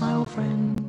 my old friend.